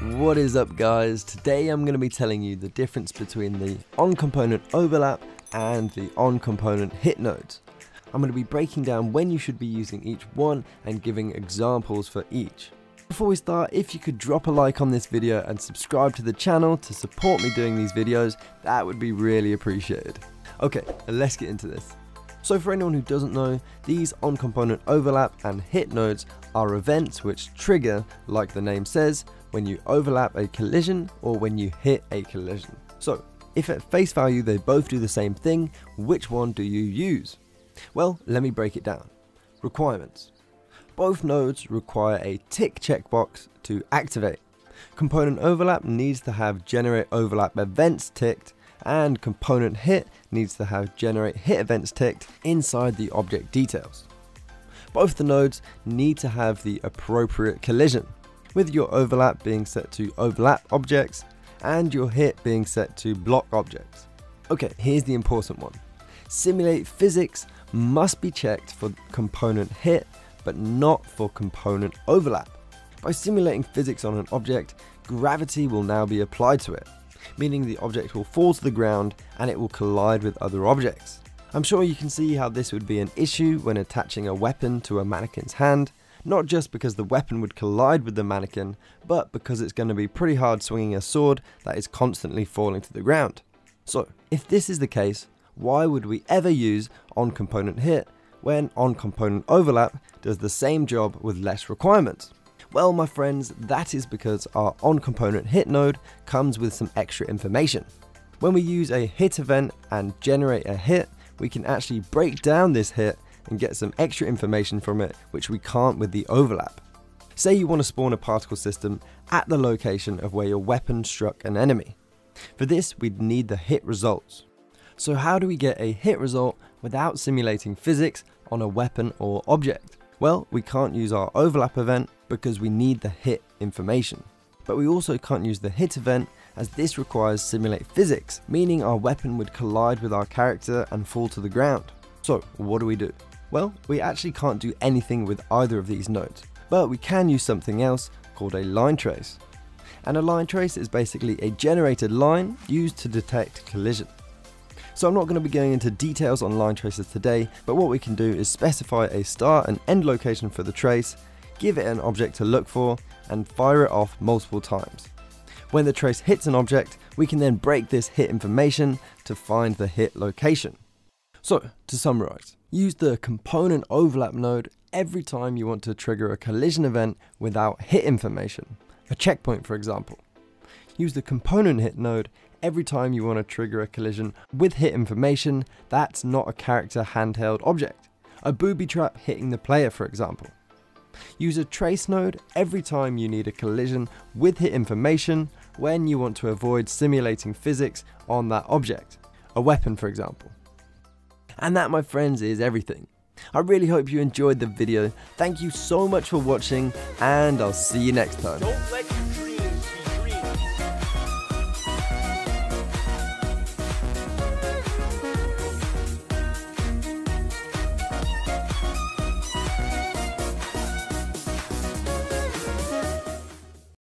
What is up guys? Today I'm going to be telling you the difference between the on component overlap and the on component hit nodes. I'm going to be breaking down when you should be using each one and giving examples for each. Before we start, if you could drop a like on this video and subscribe to the channel to support me doing these videos, that would be really appreciated. Okay, let's get into this. So for anyone who doesn't know, these on-component overlap and hit nodes are events which trigger, like the name says, when you overlap a collision or when you hit a collision. So if at face value they both do the same thing, which one do you use? Well, let me break it down. Requirements. Both nodes require a tick checkbox to activate. Component overlap needs to have generate overlap events ticked and component hit needs to have generate hit events ticked inside the object details. Both the nodes need to have the appropriate collision, with your overlap being set to overlap objects and your hit being set to block objects. Okay, here's the important one. Simulate physics must be checked for component hit, but not for component overlap. By simulating physics on an object, gravity will now be applied to it meaning the object will fall to the ground and it will collide with other objects. I'm sure you can see how this would be an issue when attaching a weapon to a mannequin's hand, not just because the weapon would collide with the mannequin, but because it's going to be pretty hard swinging a sword that is constantly falling to the ground. So, if this is the case, why would we ever use on component hit when on component overlap does the same job with less requirements? Well, my friends, that is because our on component hit node comes with some extra information. When we use a hit event and generate a hit, we can actually break down this hit and get some extra information from it, which we can't with the overlap. Say you want to spawn a particle system at the location of where your weapon struck an enemy. For this, we'd need the hit results. So how do we get a hit result without simulating physics on a weapon or object? Well, we can't use our overlap event because we need the hit information. But we also can't use the hit event as this requires simulate physics, meaning our weapon would collide with our character and fall to the ground. So what do we do? Well, we actually can't do anything with either of these nodes, but we can use something else called a line trace. And a line trace is basically a generated line used to detect collision. So I'm not going to be going into details on line traces today, but what we can do is specify a start and end location for the trace give it an object to look for, and fire it off multiple times. When the trace hits an object, we can then break this hit information to find the hit location. So, to summarize, use the component overlap node every time you want to trigger a collision event without hit information, a checkpoint for example. Use the component hit node every time you want to trigger a collision with hit information that's not a character handheld object, a booby trap hitting the player for example. Use a trace node every time you need a collision with hit information when you want to avoid simulating physics on that object, a weapon for example. And that my friends is everything. I really hope you enjoyed the video, thank you so much for watching and I'll see you next time.